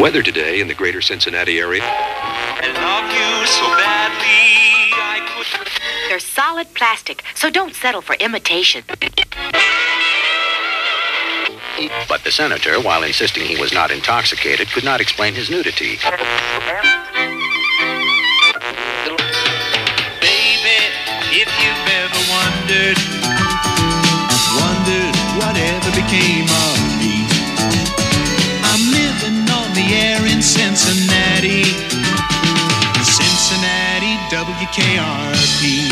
Weather today in the greater Cincinnati area. I love you so badly, I could. They're solid plastic, so don't settle for imitation. But the senator, while insisting he was not intoxicated, could not explain his nudity. Baby, if you've ever wondered, wondered whatever became of me. Air in Cincinnati, Cincinnati, WKRP.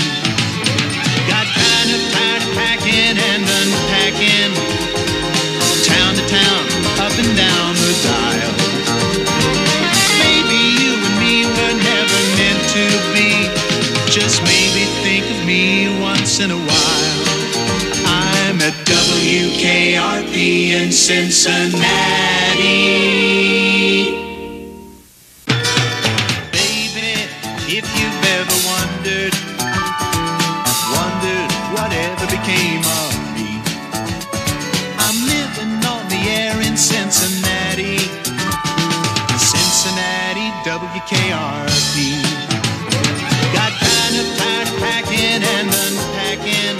Got kind of tired packing and unpacking, town to town, up and down the dial. Maybe you and me were never meant to be. Just maybe think of me once in a while. I'm at WKRP in Cincinnati. If you've ever wondered, wondered whatever became of me. I'm living on the air in Cincinnati. Cincinnati, WKRP. Got kind of tired packing and unpacking,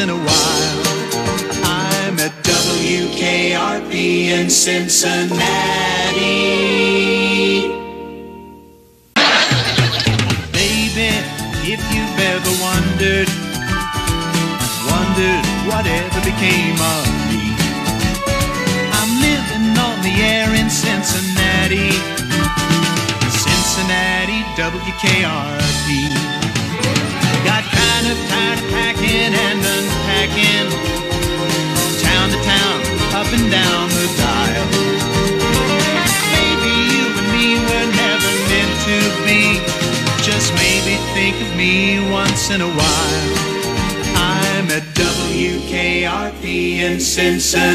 in a while. I'm at WKRP in Cincinnati. Baby, if you've ever wondered, wondered whatever became of me. I'm living on the air in Cincinnati, Cincinnati, WKRP. Got kind of tired of packing the dial. Maybe you and me were never meant to be. Just maybe think of me once in a while. I'm at WKRP in Cincinnati.